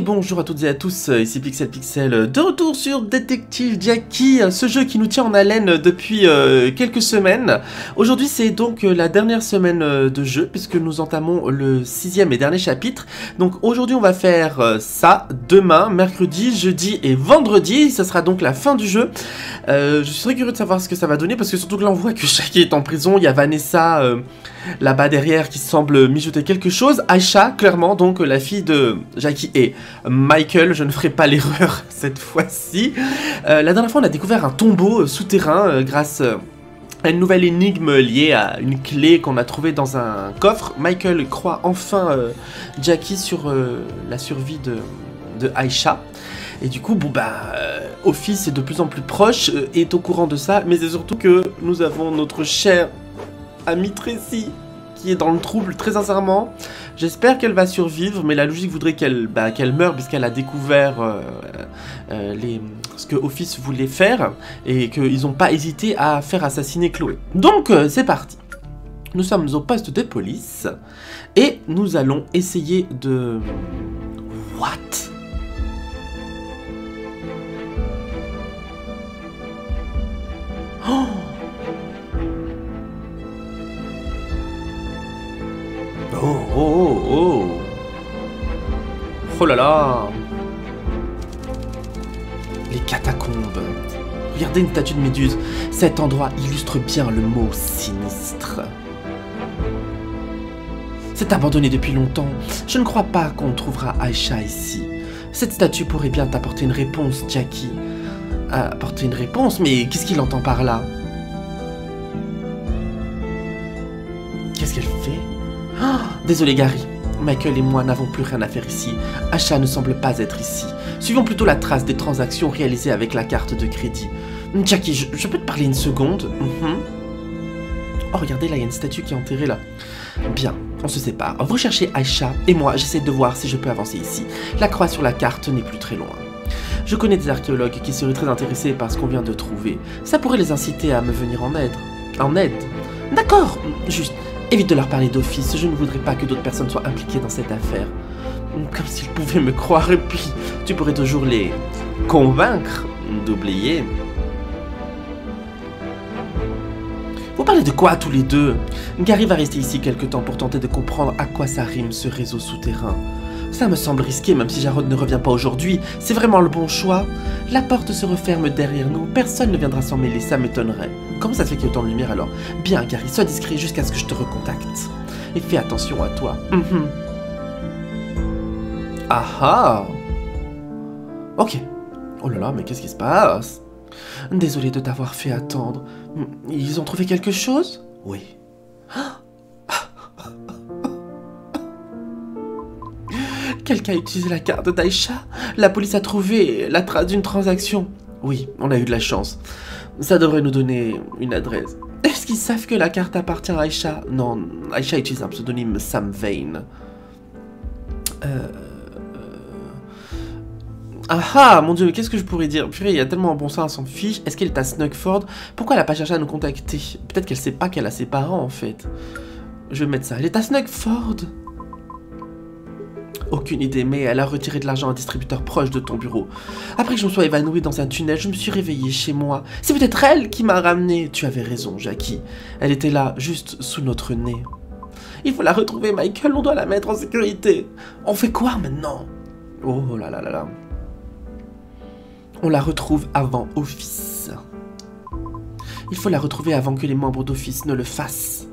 Bonjour à toutes et à tous, euh, ici Pixel Pixel, euh, de retour sur Détective Jackie, euh, ce jeu qui nous tient en haleine depuis quelques semaines. Aujourd'hui c'est donc la dernière semaine de jeu, puisque nous entamons le sixième et dernier chapitre. Donc aujourd'hui on va faire ça, demain, mercredi, jeudi et vendredi, ça sera donc la fin du jeu. je suis très curieux de savoir ce que ça va donner, parce que surtout que là on voit que Jackie est en prison, il y a Vanessa là-bas derrière qui semble mijoter quelque chose. Aisha, clairement, donc la fille de Jackie et Michael, je ne ferai pas l'erreur cette fois-ci. Euh, la dernière fois, on a découvert un tombeau euh, souterrain euh, grâce à une nouvelle énigme liée à une clé qu'on a trouvée dans un coffre. Michael croit enfin Jackie sur la survie de, de Aisha. Et du coup, bon bah, Office est de plus en plus proche, est au courant de ça, mais c'est surtout que nous avons notre cher ami Tracy qui est dans le trouble très sincèrement. J'espère qu'elle va survivre, mais la logique voudrait qu'elle bah, meure puisqu'elle a découvert euh, euh, ce que Office voulait faire et qu'ils n'ont pas hésité à faire assassiner Chloé. Donc euh, c'est parti. Nous sommes au poste de police et nous allons essayer de... What? Oh là là Les catacombes. Regardez une statue de méduse. Cet endroit illustre bien le mot sinistre. C'est abandonné depuis longtemps. Je ne crois pas qu'on trouvera Aisha ici. Cette statue pourrait bien t'apporter une réponse, Jackie. Apporter une réponse Mais qu'est-ce qu'il entend par là? Qu'est-ce qu'elle fait? Désolé Gary, Michael et moi n'avons plus rien à faire ici. Achat ne semble pas être ici. Suivons plutôt la trace des transactions réalisées avec la carte de crédit. Jackie, je, peux te parler une seconde? Mhm. Oh, regardez, là, il y a une statue qui est enterrée, là. Bien, on se sépare. Vous cherchez Aisha, et moi, j'essaie de voir si je peux avancer ici. La croix sur la carte n'est plus très loin. Je connais des archéologues qui seraient très intéressés par ce qu'on vient de trouver. Ça pourrait les inciter à me venir en aide. En aide D'accord, juste, Évite de leur parler d'office, je ne voudrais pas que d'autres personnes soient impliquées dans cette affaire. Comme s'ils pouvaient me croire, et puis tu pourrais toujours les convaincre d'oublier. Vous parlez de quoi tous les deux? Gary va rester ici quelque temps pour tenter de comprendre à quoi ça rime ce réseau souterrain. Ça me semble risqué, même si Jarod ne revient pas aujourd'hui. C'est vraiment le bon choix. La porte se referme derrière nous. Personne ne viendra s'en mêler, ça m'étonnerait. Comment ça se fait qu'il y ait autant de lumière alors Bien, Gary, sois discret jusqu'à ce que je te recontacte. Et fais attention à toi. Mhm. Ah ah Ok. Oh là là, mais qu'est-ce qui se passe Désolé de t'avoir fait attendre. Ils ont trouvé quelque chose? Oui. Quelqu'un a utilisé la carte d'Aïcha La police a trouvé la trace d'une transaction. Oui, on a eu de la chance. Ça devrait nous donner une adresse. Est-ce qu'ils savent que la carte appartient à Aïcha? Non, Aïcha utilise un pseudonyme Sam Vane. Euh... Ah ah, mon dieu, mais qu'est-ce que je pourrais dire? Purée, il y a tellement un bon sens à son fiche. Est-ce qu'elle est à Snuggford Pourquoi elle a pas cherché à nous contacter? Peut-être qu'elle sait pas qu'elle a ses parents, en fait. Je vais mettre ça. Elle est à Snuggford aucune idée, mais elle a retiré de l'argent à un distributeur proche de ton bureau. Après que je me sois évanoui dans un tunnel, je me suis réveillé chez moi. C'est peut-être elle qui m'a ramené. Tu avais raison, Jackie. Elle était là, juste sous notre nez. Il faut la retrouver, Michael. On doit la mettre en sécurité. On fait quoi maintenant? Oh là là là là. On la retrouve avant Office. Il faut la retrouver avant que les membres d'Office ne le fassent.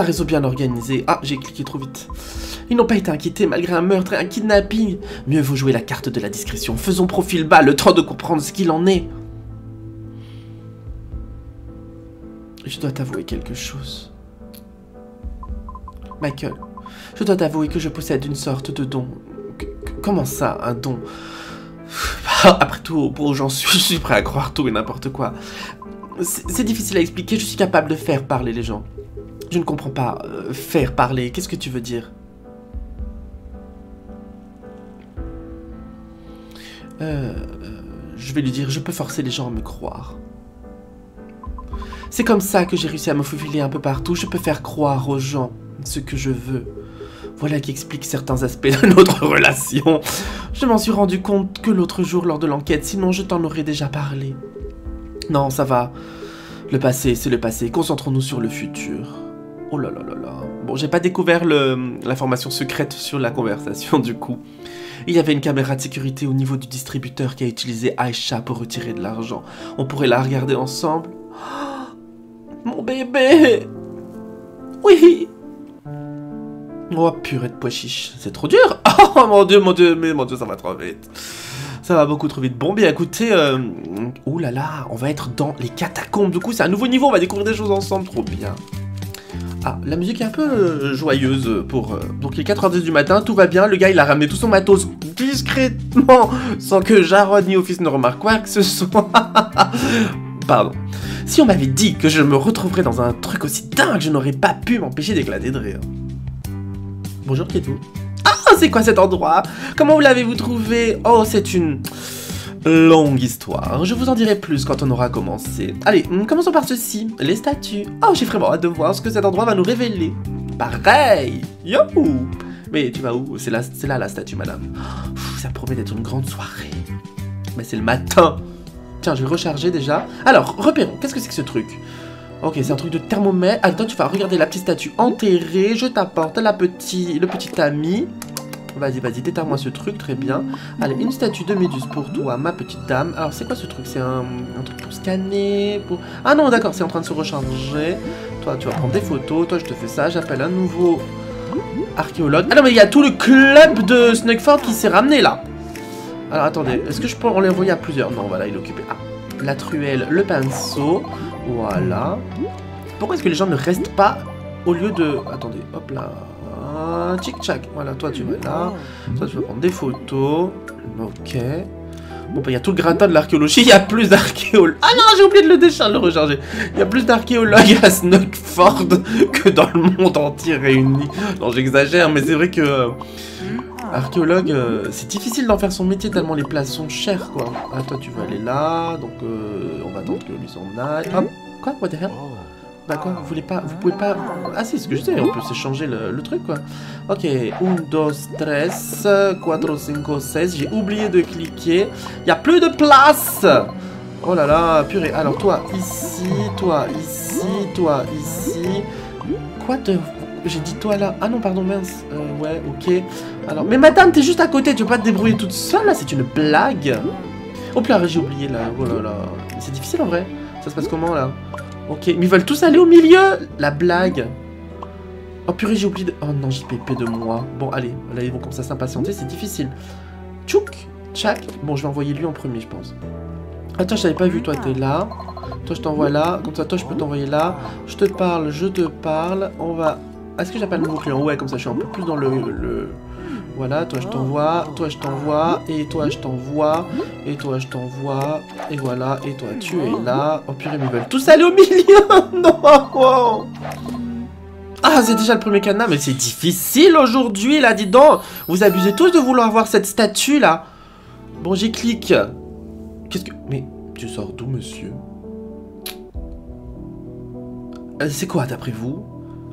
Un réseau bien organisé. Ah, j'ai cliqué trop vite. Ils n'ont pas été inquiétés malgré un meurtre et un kidnapping. Mieux vaut jouer la carte de la discrétion. Faisons profil bas, le temps de comprendre ce qu'il en est. Je dois t'avouer quelque chose. Michael, je dois t'avouer que je possède une sorte de don. comment ça, un don? Après tout, pour j'en suis, je suis prêt à croire tout et n'importe quoi. C'est difficile à expliquer, je suis capable de faire parler les gens. Je ne comprends pas. Euh, faire parler, qu'est-ce que tu veux dire? Euh, euh, Je vais lui dire, je peux forcer les gens à me croire. C'est comme ça que j'ai réussi à me faufiler un peu partout. Je peux faire croire aux gens. ce que je veux. Voilà qui explique certains aspects de notre relation. Je m'en suis rendu compte que l'autre jour lors de l'enquête, sinon je t'en aurais déjà parlé. Non, ça va. Le passé, c'est le passé. Concentrons-nous sur le futur. Oh là là là là. Bon, j'ai pas découvert l'information secrète sur la conversation du coup. Il y avait une caméra de sécurité au niveau du distributeur qui a utilisé Aisha pour retirer de l'argent. On pourrait la regarder ensemble. mon bébé Oui Oh purée de pois chiche, c'est trop dur Oh mon dieu, mon dieu, mais mon dieu, ça va trop vite ça va beaucoup trop vite. Bon, bien écoutez, euh... oh là là, on va être dans les catacombes. Du coup, c'est un nouveau niveau, on va découvrir des choses ensemble, trop bien. Ah, la musique est un peu euh, joyeuse pour... Euh, donc il est 4h10 du matin, tout va bien, le gars il a ramené tout son matos discrètement, sans que Jarod ni Office ne remarquent quoi que ce soit. Pardon. Si on m'avait dit que je me retrouverais dans un truc aussi dingue, je n'aurais pas pu m'empêcher d'éclater de rire. Bonjour Ketou. Ah, c'est quoi cet endroit? Comment vous l'avez-vous trouvé? Oh, c'est une longue histoire. Je vous en dirai plus quand on aura commencé. Allez, commençons par ceci, les statues. Oh, j'ai vraiment hâte de voir ce que cet endroit va nous révéler. Pareil Yo Mais tu vas où? C'est là, là la statue, madame. ça promet d'être une grande soirée. Mais c'est le matin Tiens, je vais recharger déjà. Alors, repérons, qu'est-ce que c'est que ce truc? Ok, c'est un truc de thermomètre. Attends, tu vas regarder la petite statue enterrée. Je t'apporte la petit, le petit ami. Vas-y, vas-y, déterre-moi ce truc, très bien. Allez, une statue de méduse pour toi, ma petite dame. Alors, c'est quoi ce truc? C'est un, truc pour scanner. Ah non, d'accord, c'est en train de se recharger. Toi, tu vas prendre des photos. Toi, je te fais ça. J'appelle un nouveau archéologue. Ah non, mais il y a tout le club de Snugford qui s'est ramené, là. Alors, attendez, est-ce que je peux en envoyer à plusieurs? Non, voilà, il est occupé. Ah, la truelle, le pinceau. Voilà. Pourquoi est-ce que les gens ne restent pas au lieu de... Attendez, hop là. Tchic-tchac. Voilà, toi tu vas là. Toi tu vas prendre des photos. Ok. Bon, bah, il y a tout le gratin de l'archéologie. Il y a plus d'archéologues. Ah non, j'ai oublié de le décharger, le recharger. Il y a plus d'archéologues à Snuggford que dans le monde entier réuni. Non, j'exagère, mais c'est vrai que. Euh, archéologue, euh, c'est difficile d'en faire son métier tellement les places sont chères, quoi. Ah, toi, tu vas aller là. Donc, euh, on va attendre que lui s'en aille. Quoi? What the hell? D'accord, vous pouvez pas... Ah si, ce que je sais, on peut s'échanger le, truc, quoi. Ok, 1, 2, 3, 4, 5, 16, j'ai oublié de cliquer. Y a plus de place Oh là là, purée. Alors toi, ici, toi, ici, toi, ici. Quoi de... J'ai dit toi là. Ah non, pardon, mince. Euh, ouais, ok. Alors, mais madame, t'es juste à côté, tu peux pas te débrouiller toute seule, là C'est une blague Oh, là, j'ai oublié, là. Oh là là. C'est difficile, en vrai. Ça se passe comment, là? Ok, mais ils veulent tous aller au milieu La blague Oh purée, j'ai oublié de... Oh non, JPP de moi. Bon, allez, là, ils vont comme ça s'impatienter, c'est difficile. Tchouk Tchac Bon, je vais envoyer lui en premier, je pense. Attends, je t'avais pas vu, toi, t'es là. Toi, je t'envoie là. Comme ça, toi, je peux t'envoyer là. Je te parle, je te parle. On va... Est-ce que j'appelle mon client Ouais, comme ça, je suis un peu plus dans le... Voilà, toi je t'envoie, toi je t'envoie, et toi je t'envoie, et toi je t'envoie, et voilà, et toi tu es là. Oh purée, mais ils veulent tous aller au milieu Non Ah, c'est déjà le premier cadenas, mais c'est difficile aujourd'hui, là, dis donc Vous abusez tous de vouloir voir cette statue, là Bon, j'y clique. Qu'est-ce que... Mais, tu sors d'où, monsieur? Euh, C'est quoi, d'après vous?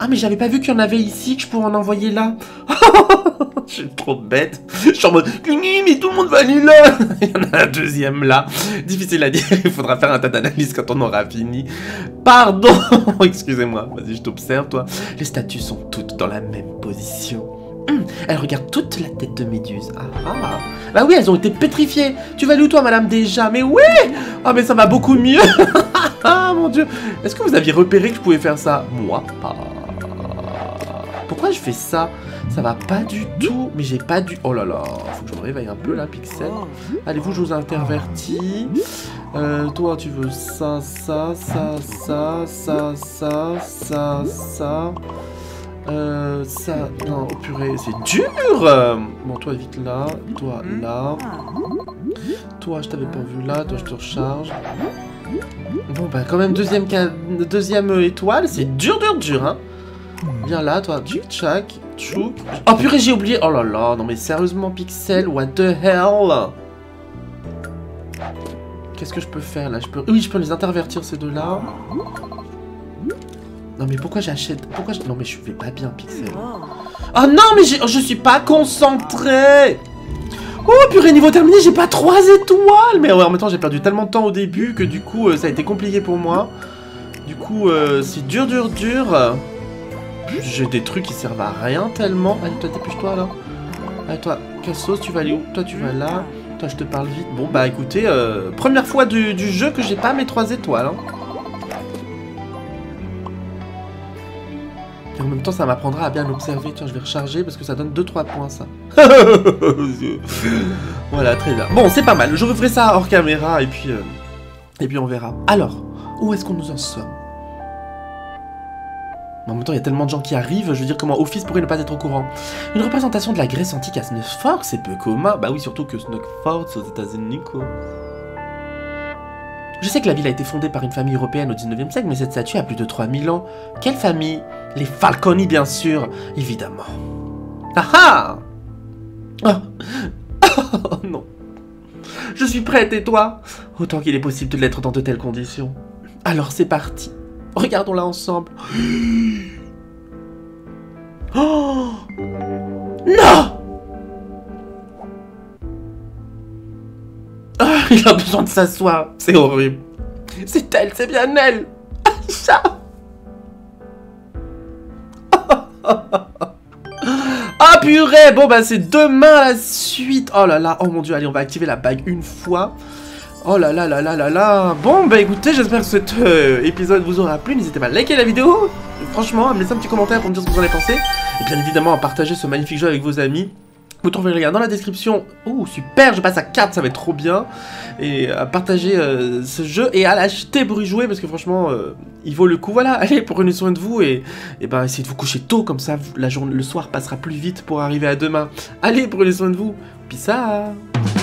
Ah mais j'avais pas vu qu'il y en avait ici, que je pourrais en envoyer là. je suis trop bête. Je suis en mode, mais tout le monde va aller là. Il y en a un deuxième là. Difficile à dire, il faudra faire un tas d'analyses quand on aura fini. Pardon, excusez-moi. Vas-y, je t'observe, toi. Les statues sont toutes dans la même position. Hum, elles regardent toute la tête de Méduse. Ah, ah. Bah oui, elles ont été pétrifiées. Tu vas où toi, madame, déjà? Mais oui Ah, mais ça va beaucoup mieux. ah, mon Dieu. Est-ce que vous aviez repéré que je pouvais faire ça? Moi, pas. Pourquoi je fais ça? Ça va pas du tout. Mais j'ai pas du... Oh là là, faut que je me réveille un peu là, Pixel. Allez, vous, je vous intervertis. Euh, toi, tu veux ça, ça, ça, ça, ça, ça, ça, ça. Euh, ça... Non, oh purée, c'est dur Bon, toi, vite là. Toi, là. Toi, je t'avais pas vu là. Toi, je te recharge. Bon, bah, quand même, deuxième, deuxième étoile. C'est dur, dur, dur, hein Viens là, toi. Tchac, tchouk. Oh purée, j'ai oublié. Oh là là, non mais sérieusement, Pixel, what the hell? Qu'est-ce que je peux faire là? Je peux... Oui, je peux les intervertir ces deux-là. Non mais pourquoi j'achète Pourquoi je... Non mais je vais pas bien, Pixel. Oh non, mais je suis pas concentré Oh purée, niveau terminé, j'ai pas 3 étoiles Mais ouais, en même temps, j'ai perdu tellement de temps au début que du coup, euh, ça a été compliqué pour moi. Du coup, euh, c'est dur, dur, dur. J'ai des trucs qui servent à rien tellement. Allez, toi, dépêche-toi, là. Allez, toi, Cassos, tu vas aller où? Toi, tu vas là. Toi, je te parle vite. Bon, bah, écoutez, euh, première fois du, jeu que j'ai pas mes 3 étoiles, hein. Et en même temps, ça m'apprendra à bien observer. Tiens, je vais recharger parce que ça donne 2-3 points, ça. voilà, très bien. Bon, c'est pas mal. Je referai ça hors caméra et puis... Euh, et puis on verra. Alors, où est-ce qu'on nous en sommes? En même temps, il y a tellement de gens qui arrivent, je veux dire, comment Office pourrait ne pas être au courant? Une représentation de la Grèce antique à Snuggford, c'est peu commun. Bah oui, surtout que Snuggford, c'est aux États-Unis, quoi. Je sais que la ville a été fondée par une famille européenne au 19e siècle, mais cette statue a plus de 3000 ans. Quelle famille? Les Falconi, bien sûr, évidemment. Ah ah Oh non. Je suis prête, et toi? Autant qu'il est possible de l'être dans de telles conditions. Alors c'est parti. Regardons-la ensemble. Oh Non Ah, il a besoin de s'asseoir. C'est horrible. C'est elle, c'est bien elle. Aïcha. Ah purée Bon bah c'est demain la suite Oh là là, oh mon dieu, allez on va activer la bague une fois Oh là là là là là là Bon bah écoutez, j'espère que cet euh, épisode vous aura plu, n'hésitez pas à liker la vidéo Franchement, à me laisser un petit commentaire pour me dire ce que vous en avez pensé Et bien évidemment à partager ce magnifique jeu avec vos amis vous trouverez le lien dans la description. Oh, super, je passe à 4, ça va être trop bien. Et à partager euh, ce jeu et à l'acheter pour y jouer parce que franchement, euh, il vaut le coup. Voilà, allez, prenez soin de vous et, et ben, essayez de vous coucher tôt, comme ça la journée, le soir passera plus vite pour arriver à demain. Allez, prenez soin de vous. Peace out